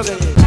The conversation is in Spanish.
Love.